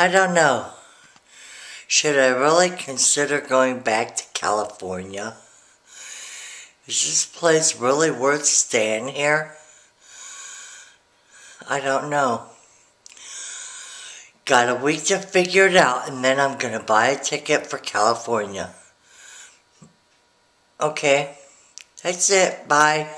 I don't know. Should I really consider going back to California? Is this place really worth staying here? I don't know. Got a week to figure it out, and then I'm gonna buy a ticket for California. Okay, that's it. Bye.